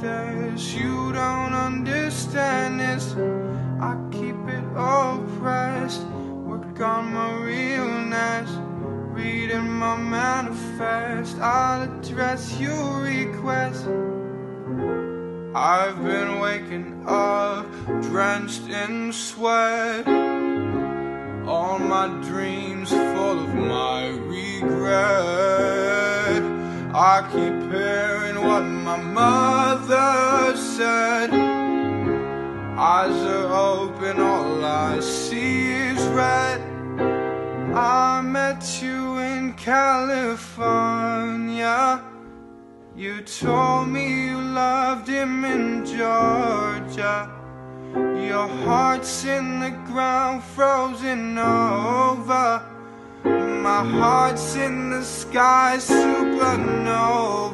this. You don't understand this. I keep it oppressed. Work on my realness. Reading my manifest. I'll address your request. I've been waking up drenched in sweat. All my dreams full of my regret. I keep hearing what my mother said. Eyes are open, all I see is red. I met you in California. You told me you loved him in Georgia. Your heart's in the ground, frozen over. My heart's in the sky, supernova.